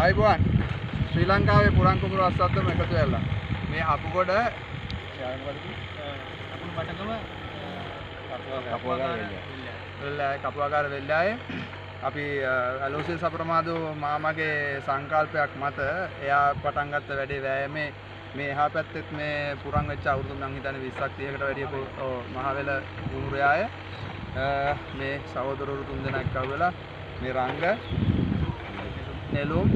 ආයිබෝන් ශ්‍රී ලංකාවේ පුරන් කුඹුරු අස්සද්දම එකතු වෙලා. මේ අපුගොඩ කපුවාකාර වෙල්ලාය. අපි ඇලෝසිල් සප්‍රමාදු මාමගේ සංකල්පයක් මත එයා පටන් ගත්ත වැඩේ වෑයමේ මේ එහා පැත්තෙත් මේ පුරන් වෙච්ච අවුරුදු මං හිතන්නේ 20ක් 30කට වැඩිය මහවෙල කුඹුරයාය මේ සහෝදරවරු තුන්දෙනා එක්කව වෙලා මේ රංග නෙළුම්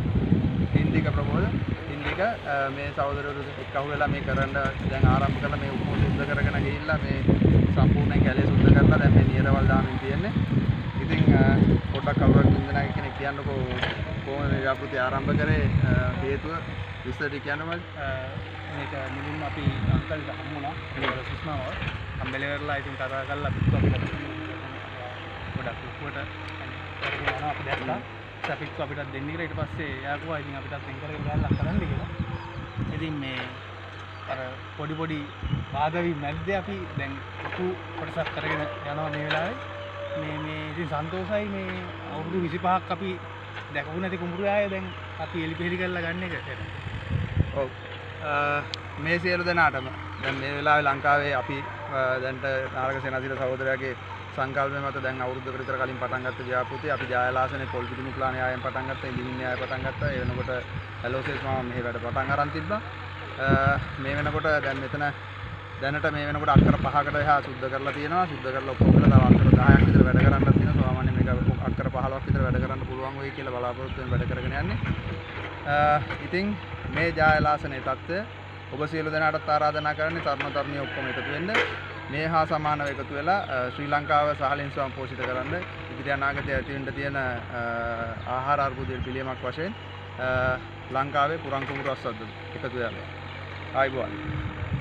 ඉන්දික ප්‍රබෝධ ඉන්දික අ, මේ සහෝදරවරු එක්කහු වෙලා මේ කරන්න දැන් ආරම්භ කරලා මේ උපෝ සුද්ධ කරගෙන ගිහිල්ලා මේ සම්පූර්ණයෙන් කැලේ සුද්ධ කරලා දැන් මේ නියරවල් දාමින් තියෙන්නේ. ඉතින් අ, පොඩ්ඩක් කවුරුත් තුන්දෙනා කෙනෙක් කියන්නකෝ කොහොමද මේ ව්‍යාපෘති ආරම්භ කරේ අ, හේතුව විස්තර ටික කියන්න මල්. මේක මුලින්ම අපි අංකල්ට හම්බුණා ඒවල සුස්මාව හම්බෙලවරලා ඉතින් කතා කරලා පිටු අපිට ගොඩක් ලොකුවට කරගෙන යනවා අපි දැක්කා සපිට්කු අපිට දෙන්න කියලා. ඊට පස්සේ එයා කිව්වා ඉතින් අපිටත් වෙන් කරගෙන ගාල්ලා කරන්න කියලා. ඉතින් මේ අර පොඩි පොඩි බාධවි මැද්දේ අපි දැන් ලොකු කොටසක් කරගෙන යනවා මේ වෙලාවේ. මේ මේ ඉතින් සන්තෝසයි මේ අවුරුදු 25ක් අපි දැකපු නැති කුඹුරු ආයේ දැන් අපි එලි පිලි කරලා ගන්න එක ඔව්. අ, මේ සියලු දෙනාටම දැන් මේ වෙලාවේ ලංකාවේ අපි අ, දැන්ට නාරක සේනාධිර සහෝදරයාගේ සංකල්පය මත දැන් අවුරුද්දකට විතර කලින් පටන් ගත්ත ව්‍යාපෘතිය අපි ජයලාසනේ පොල් පිටිමු ප්ලානේ ආයෙත් පටන් ගත්තා ඉලිවින්නේ ආයෙ පටන් ගත්තා. ඒ වෙනකොට ඇලෝසෙස් මාම මෙහි වැඩ පටන් අරන් තිබ්බා. අ, මේ වෙනකොට දැන් මෙතන දැනට මේ වෙනකොට අක්කර පහකට එහා සුද්ධ කරලා තියෙනවා. සුද්ධ කරලා ඔක්කොම කරලා තව අක්කර 10ක් විතර වැඩ කරන්නත් තියෙනවා. සාමාන්‍යයෙන් මේක අක්කර 15ක් විතර වැඩ කරන්න පුළුවන් වෙයි කියලා බලාපොරොත්තු වෙන වැඩ කරගෙන යන්නේ. අ, ඉතින් මේ ජයලාසනේ தත්ත්වය ඔබ සියලු දෙනාටත් ආරාධනා කරන්නේ තරුණ තරුණිය ඔක්කොම එකතු වෙන්න. මේ හා සමානව එකතු වෙලා අ, ශ්‍රී ලංකාව සහලින් ස්වයං පෝෂිත කරන්න ඉදිරි අනාගතයේ ඇති වෙන්න තියෙන අ, ආහාර අර්බුදයේ පිළියමක් වශයෙන් අ, ලංකාවේ පුරන් කුඹුරු අස්සද්ද එකතු වෙලා. ආයිබෝවන්